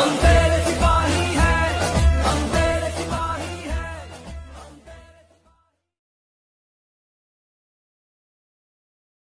언제